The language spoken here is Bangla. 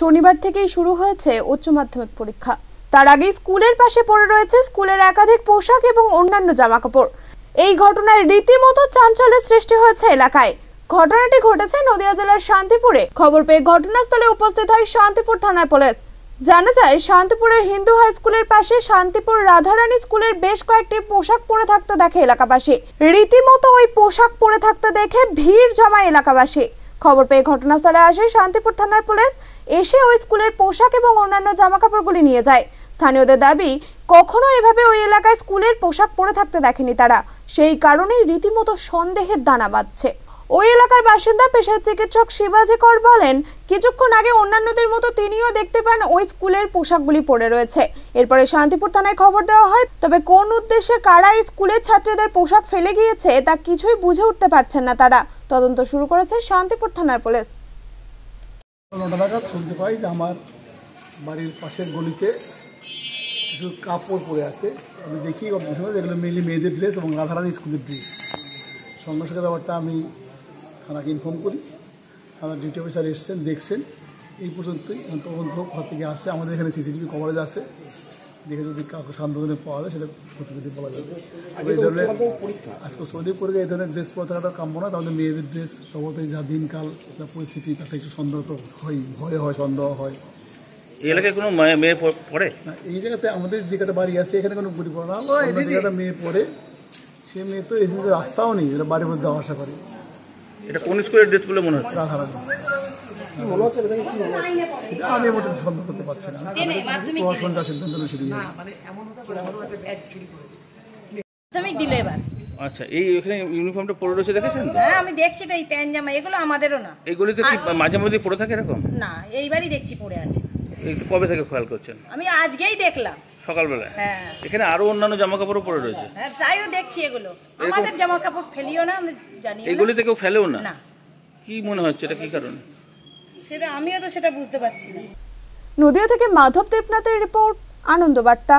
শনিবার থেকেই শুরু হয়েছে উচ্চ মাধ্যমিক পরীক্ষা। তার আগে স্কুলের পাশে পড়ে রয়েছে স্কুলের একাধিক পোশাক এবং অন্যান্য জামাকাপড়। এই ঘটনায় রীতিমতো চাঞ্চল্যের সৃষ্টি হয়েছে এলাকায়। ঘটনাটি ঘটেছে নদিয়া জেলার শান্তিপুরে। খবর পেয়ে ঘটনাস্থলে উপস্থিত হয় শান্তিপুর থানার পুলিশ। জানা যায়, শান্তিপুরের হিন্দু হাই স্কুলের পাশে শান্তিপুর রাধারানী স্কুলের বেশ কয়েকটি পোশাক পরে থাকতে দেখে এলাকাবাসী। রীতিমতো ওই পোশাক পরে থাকতে দেখে ভিড় জমায় এলাকাবাসী। খবর পেয়ে ঘটনাস্থলে আসে শান্তিপুর থানার পুলিশ। এসে ওই স্কুলের পোশাক এবং অন্যান্য জামাকাপড়গুলি নিয়ে যায়। স্থানীয়দের দাবি, কখনো এভাবে ওই এলাকায় স্কুলের পোশাক পরে থাকতে দেখেনি তারা। সেই কারণেই রীতিমতো সন্দেহের দানা বাঁধছে। ওই এলাকার বাসিন্দা পেশার চিকিৎসক শিবাজি কর বলেন, কিছুক্ষণ আগে অন্যান্যদের মতো তিনিও দেখতে পান ওই স্কুলের পোশাকগুলি পরে রয়েছে। এরপরে শান্তিপুর থানায় খবর দেওয়া হয়, তবে কোন উদ্দেশ্যে কারা এই স্কুলের ছাত্রীদের পোশাক ফেলে গিয়েছে তা কিছুই বুঝে উঠতে পারছেন না তারা। তদন্ত শুরু করেছে শান্তিপুর থানার পুলিশ। নটা নাগাদ শুনতে পাই যে আমার বাড়ির পাশের গলিতে কিছু কাপড় পরে আছে। আমি দেখি অবশ্যই যেগুলো মেনলি মেয়েদের ড্রেস এবং রাধারানী স্কুলের ড্রেস সঙ্গে সঙ্গে ব্যাপারটা আমি থানাকে ইনফর্ম করি। থানার ডিউটি অফিসার এসছেন, দেখছেন। এই পর্যন্তই। তদন্ত ঘর থেকে আসছে। আমাদের এখানে সিসিটিভি কভারেজ আছে। দেখে যদি কাউকে সন্দেহনে পাওয়া যায় সেটা প্রতিনিধি বলা যাবে। এই ধরনের আজকে সৌদি পরে এই ধরনের ড্রেস পরে থাকাটা কাম্য না তাহলে মেয়েদের ড্রেস সম্ভবত যা দিনকাল যা পরিস্থিতি তাতে একটু সন্দেহ তো হয় ভয় হয় সন্দেহ হয়। এই এলাকায় কোনো মেয়ে পড়ে? না এই জায়গাতে আমাদের জায়গাটা বাড়ি আছে এখানে কোনো গুটি পড়ে না। জায়গাটা মেয়ে পড়ে সে মেয়ে তো এদিকে রাস্তাও নেই যেটা বাড়ির মধ্যে যাওয়া আসা করে। এটা কোন স্কুলের ড্রেস বলে মনে হচ্ছে? রাধারানী। সেটা আমি এর সন্দেহ করতে পারছি না। প্রশাসন সিদ্ধান্ত নেবে সেটাই হবে। প্রাথমিক এবার। আচ্ছা এই এখানে ইউনিফর্মটা পরে রয়েছে দেখেছেন? হ্যাঁ আমি দেখছি তো এই প্যান্ট জামা এগুলো আমাদেরও না। কি মাঝে মাঝে পড়ে থাকে এরকম? না এইবারই দেখছি পড়ে আছে। একটু কবে থেকে খেয়াল করছেন? আমি আজকেই দেখলাম। সকালবেলায়? হ্যাঁ। এখানে আরও অন্যান্য জামা কাপড়ও পরে রয়েছে। হ্যাঁ প্রায়ও দেখছি এগুলো। আমাদের জামা কাপড় ফেলিও না আমি জানিও না। এইগুলিতে কেউ ফেলেও না? না। কি মনে হচ্ছে এটা কি কারণে? সেটা আমিও তো সেটা বুঝতে পারছি না। নদিয়া থেকে মাধব দেবনাথের রিপোর্ট আনন্দ বার্তা